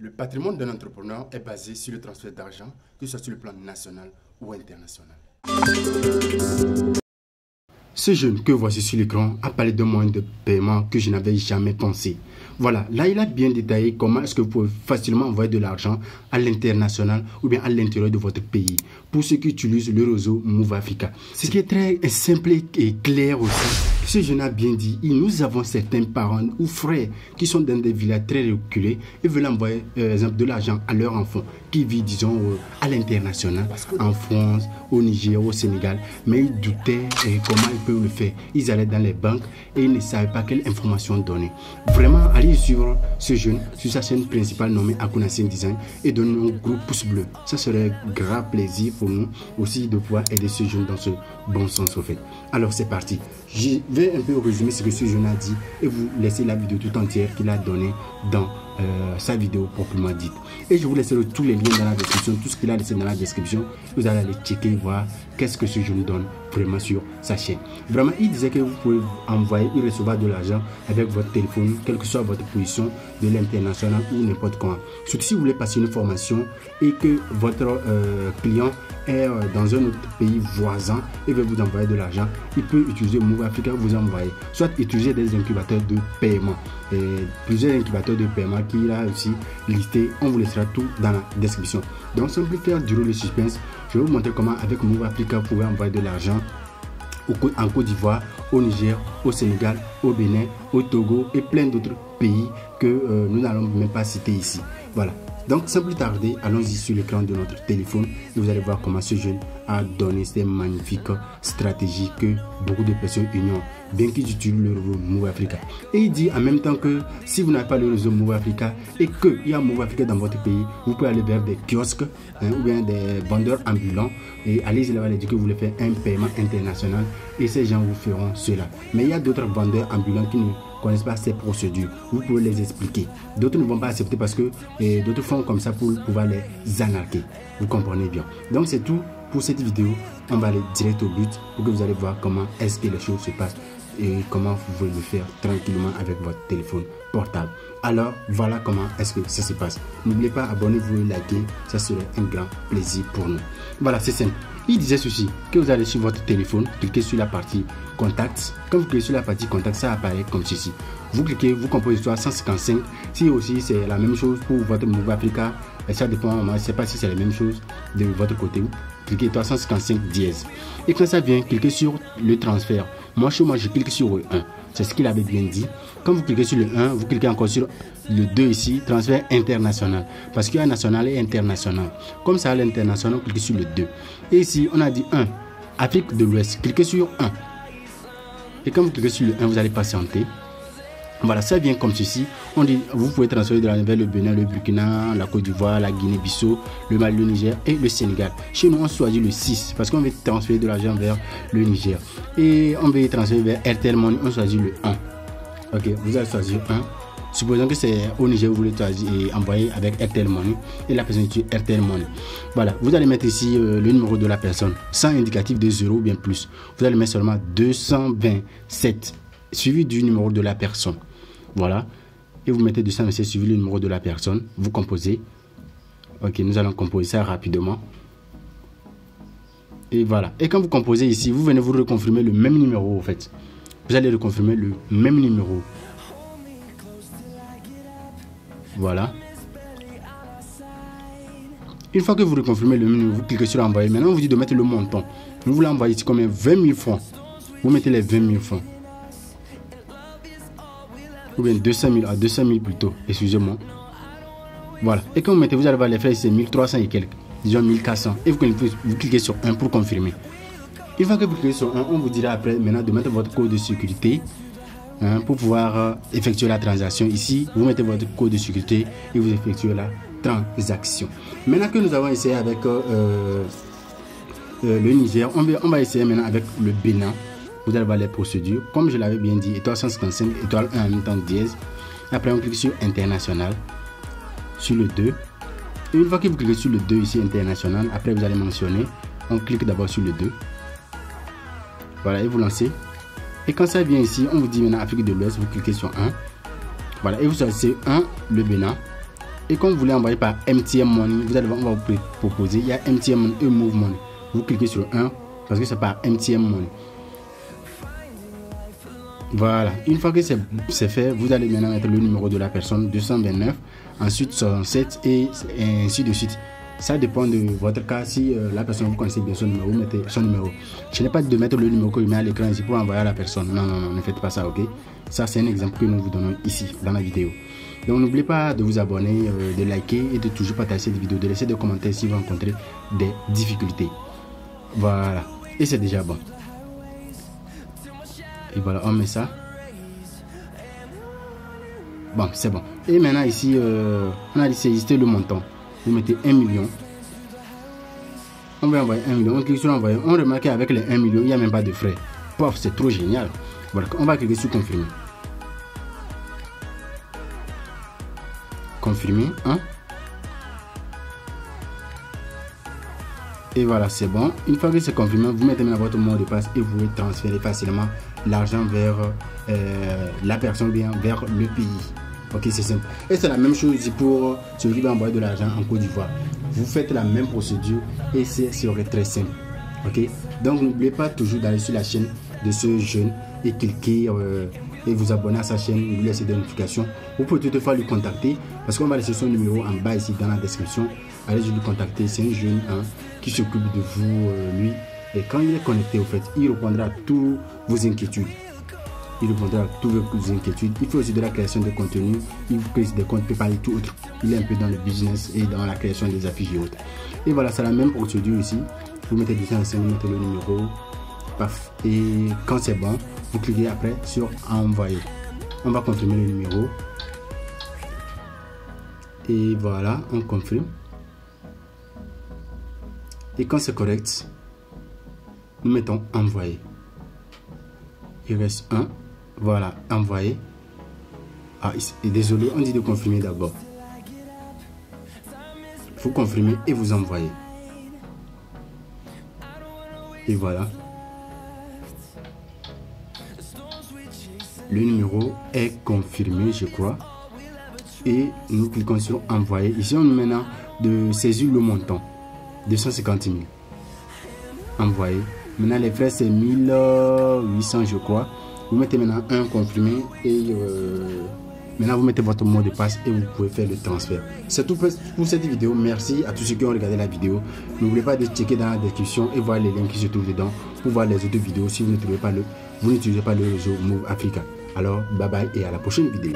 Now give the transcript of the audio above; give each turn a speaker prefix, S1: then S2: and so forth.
S1: Le patrimoine d'un entrepreneur est basé sur le transfert d'argent, que ce soit sur le plan national ou international. Ce jeune que voici sur l'écran a parlé de moyen de paiement que je n'avais jamais pensé. Voilà, là il a bien détaillé comment est-ce que vous pouvez facilement envoyer de l'argent à l'international ou bien à l'intérieur de votre pays pour ceux qui utilisent le réseau Move Africa. Ce qui est très simple et clair aussi ce jeune a bien dit, nous avons certains parents ou frères qui sont dans des villages très reculés et veulent envoyer euh, exemple, de l'argent à leurs enfants qui vivent, disons, euh, à l'international, en France, au Niger, au Sénégal. Mais ils doutaient euh, comment ils peuvent le faire. Ils allaient dans les banques et ils ne savaient pas quelle information donner. Vraiment, allez suivre ce jeune sur sa chaîne principale nommée Akunasin Design et donner un gros pouce bleu. Ça serait un grand plaisir pour nous aussi de pouvoir aider ce jeune dans ce bon sens au fait. Alors c'est parti. Je vais un peu résumer ce que ce jeune a dit et vous laisser la vidéo tout entière qu'il a donnée dans euh, sa vidéo proprement dite. Et je vous laisserai tous les liens dans la description, tout ce qu'il a laissé dans la description. Vous allez aller checker, voir qu'est-ce que ce jeune donne vraiment sur sa chaîne. Vraiment, il disait que vous pouvez envoyer et recevoir de l'argent avec votre téléphone, quelle que soit votre position de l'international ou n'importe quoi. Surtout si vous voulez passer une formation et que votre euh, client est euh, dans un autre pays voisin et veut vous envoyer de l'argent, il peut utiliser Move Africa, vous envoyer. Soit utiliser des incubateurs de paiement. Et plusieurs incubateurs de paiement qu'il a aussi listé. On vous laissera tout dans la description. Donc, sans plus faire durer le suspense, je vais vous montrer comment avec Move Africa, vous pouvez envoyer de l'argent en Côte d'Ivoire, au Niger, au Sénégal, au Bénin, au Togo et plein d'autres pays que euh, nous n'allons même pas citer ici. Voilà. Donc sans plus tarder, allons-y sur l'écran de notre téléphone et vous allez voir comment ce jeune a donné ces magnifiques stratégies que beaucoup de personnes ignorent, bien qu'ils utilisent le réseau Move Africa. Et il dit en même temps que si vous n'avez pas le réseau Move Africa et qu'il y a Move Africa dans votre pays, vous pouvez aller vers des kiosques hein, ou bien des vendeurs ambulants et allez-y là-bas dire que vous voulez faire un paiement international et ces gens vous feront cela. Mais il y a d'autres vendeurs ambulants qui ne connaissent pas ces procédures. Vous pouvez les expliquer. D'autres ne vont pas accepter parce que d'autres font comme ça pour pouvoir les anarquer. Vous comprenez bien. Donc c'est tout pour cette vidéo. On va aller direct au but pour que vous allez voir comment est-ce que les choses se passent et comment vous pouvez le faire tranquillement avec votre téléphone portable. Alors voilà comment est-ce que ça se passe. N'oubliez pas, abonnez-vous et likez, ça serait un grand plaisir pour nous. Voilà, c'est simple. Il disait ceci, que vous allez sur votre téléphone, cliquez sur la partie contact. Quand vous cliquez sur la partie contact, ça apparaît comme ceci. Vous cliquez, vous composez 155. Si aussi c'est la même chose pour votre Move Africa, ça dépend, moi je ne sais pas si c'est la même chose de votre côté. Cliquez 355 dièse. Et quand ça vient, cliquez sur le transfert. Moi, chez moi, je clique sur le 1. C'est ce qu'il avait bien dit. Quand vous cliquez sur le 1, vous cliquez encore sur le 2 ici, transfert international. Parce qu'il y a national et international. Comme ça, l'international, cliquez sur le 2. Et ici, on a dit 1. Afrique de l'Ouest. Cliquez sur 1. Et quand vous cliquez sur le 1, vous allez patienter. Voilà, ça vient comme ceci. Vous pouvez transférer de la vers le Bénin, le Burkina, la Côte d'Ivoire, la Guinée-Bissau, le Mali, le Niger et le Sénégal. Chez nous, on choisit le 6 parce qu'on veut transférer de l'argent vers le Niger. Et on veut transférer vers Airtel Money, on choisit le 1. Ok, vous allez choisir 1. Supposons que c'est au Niger, vous voulez envoyer avec Airtel Money et la personne utilise Airtel Money. Voilà, vous allez mettre ici euh, le numéro de la personne sans indicatif de 0 ou bien plus. Vous allez mettre seulement 227 suivi du numéro de la personne. Voilà. Et vous mettez 227 suivi le numéro de la personne. Vous composez. Ok, nous allons composer ça rapidement. Et voilà. Et quand vous composez ici, vous venez vous reconfirmer le même numéro en fait. Vous allez reconfirmer le même numéro. Voilà. Une fois que vous reconfirmez le numéro, vous cliquez sur envoyer. Maintenant, on vous dit de mettre le montant. Vous voulez envoyer ici combien 20 000 francs. Vous mettez les 20 000 francs ou bien 200 000, à 200 000 plutôt, excusez-moi. Voilà. Et quand vous mettez, vous allez voir les frais, c'est 1300 et quelques, disons 1400. Et vous, cliquez sur 1 pour confirmer. Une fois que vous cliquez sur 1, on vous dira après maintenant de mettre votre code de sécurité hein, pour pouvoir euh, effectuer la transaction. Ici, vous mettez votre code de sécurité et vous effectuez la transaction. Maintenant que nous avons essayé avec euh, euh, le Niger, on va, on va essayer maintenant avec le Bénin vous allez voir les procédures. Comme je l'avais bien dit, étoile 155, étoile 1 en même temps dièse. Après, on clique sur international, sur le 2. Et une fois que vous cliquez sur le 2 ici, international, après vous allez mentionner, on clique d'abord sur le 2. Voilà, et vous lancez. Et quand ça vient ici, on vous dit maintenant Afrique de l'Ouest, vous cliquez sur 1. Voilà, et vous choisissez 1, le Bénin. Et quand vous voulez envoyer par MTM Money, vous allez voir, on va vous proposer, il y a MTM Money et Move Money. Vous cliquez sur 1 parce que c'est par MTM Money. Voilà, une fois que c'est fait, vous allez maintenant mettre le numéro de la personne 229, ensuite 67 et ainsi de suite. Ça dépend de votre cas. Si euh, la personne vous connaissez bien son numéro, vous mettez son numéro. Je n'ai pas de mettre le numéro que je mets à l'écran ici pour envoyer à la personne. Non, non, non, ne faites pas ça, ok? Ça, c'est un exemple que nous vous donnons ici dans la vidéo. Donc, n'oubliez pas de vous abonner, euh, de liker et de toujours partager cette vidéo, de laisser des commentaires si vous rencontrez des difficultés. Voilà. Et c'est déjà bon. Voilà, on met ça. Bon, c'est bon. Et maintenant ici, euh, on a saisissé le montant. Vous mettez 1 million. On va envoyer 1 million. On clique sur envoyer. On remarque qu'avec les 1 million, il n'y a même pas de frais. Pof, c'est trop génial. Voilà, on va cliquer sur confirmer. Confirmer. Hein? Et voilà, c'est bon. Une fois que c'est confirmé, vous mettez maintenant votre mot de passe et vous pouvez transférer facilement l'argent vers euh, la personne bien vers le pays. Ok, c'est simple. Et c'est la même chose pour celui qui va envoyer de l'argent en Côte d'Ivoire. Vous faites la même procédure et c'est très simple. Ok, donc n'oubliez pas toujours d'aller sur la chaîne de ce jeune et cliquer et vous abonner à sa chaîne, lui laisser des notifications. Vous pouvez toutefois lui contacter parce qu'on va laisser son numéro en bas ici dans la description. Allez lui contacter, c'est un jeune hein, qui s'occupe de vous, euh, lui. Et quand il est connecté, au fait, il répondra à toutes vos inquiétudes il répondra à toutes vos inquiétudes. Il fait aussi de la création de contenu, il crée des comptes PayPal et tout autre. Il est un peu dans le business et dans la création des affiches et autres. Et voilà, c'est la même procédure ici. Vous mettez 205, vous mettez le numéro, Et quand c'est bon, vous cliquez après sur envoyer. On va confirmer le numéro. Et voilà, on confirme. Et quand c'est correct, nous mettons envoyer. Il reste un. Voilà, envoyer. Ah, désolé, on dit de confirmer d'abord. Il faut confirmer et vous envoyer. Et voilà. Le numéro est confirmé, je crois. Et nous cliquons sur envoyer. Ici, on maintenant de saisir le montant. 250 000. Envoyer. Maintenant, les frais, c'est 1800, je crois. Vous mettez maintenant un confirmé et euh, maintenant vous mettez votre mot de passe et vous pouvez faire le transfert. C'est tout pour cette vidéo. Merci à tous ceux qui ont regardé la vidéo. N'oubliez pas de checker dans la description et voir les liens qui se trouvent dedans pour voir les autres vidéos si vous ne trouvez pas le, vous n'utilisez pas le réseau Move Africa. Alors, bye bye et à la prochaine vidéo.